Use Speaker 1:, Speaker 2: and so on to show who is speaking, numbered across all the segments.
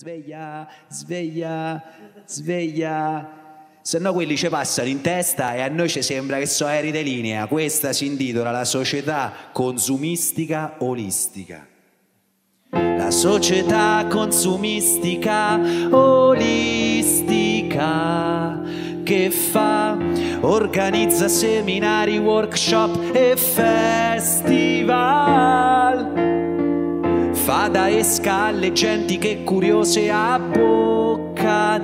Speaker 1: Sveglia, sveglia, sveglia. Se no quelli ci passano in testa e a noi ci sembra che sono aerei di linea. Questa si intitola la società consumistica olistica. La società consumistica olistica che fa, organizza seminari, workshop e festival fa da esca alle genti che curiose abboccano,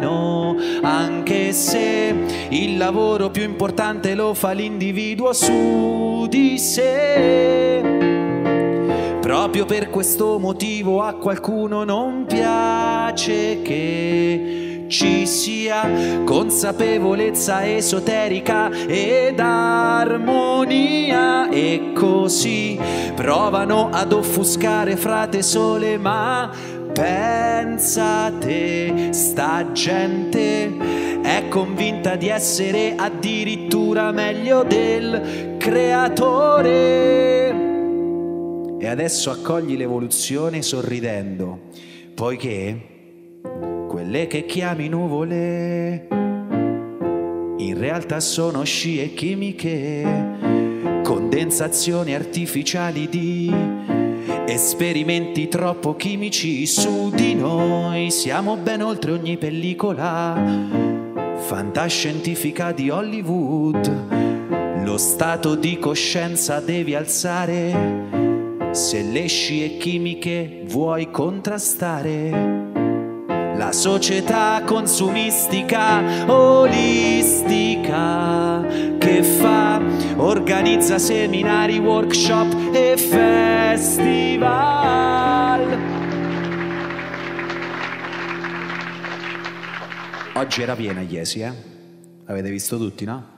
Speaker 1: anche se il lavoro più importante lo fa l'individuo su di sé. Proprio per questo motivo a qualcuno non piace che ci sia consapevolezza esoterica ed armonia. E così provano ad offuscare frate sole ma pensate sta gente è convinta di essere addirittura meglio del creatore. E adesso accogli l'evoluzione sorridendo poiché quelle che chiami nuvole in realtà sono scie chimiche, condensazioni artificiali di esperimenti troppo chimici su di noi. Siamo ben oltre ogni pellicola fantascientifica di Hollywood. Lo stato di coscienza devi alzare se le scie chimiche vuoi contrastare la società consumistica olistica che fa, organizza seminari, workshop e festival. Oggi era piena Iesi, eh? Avete visto tutti, no?